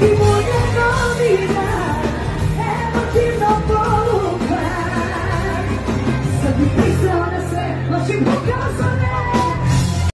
Sabe pensar nessa, mas te por causa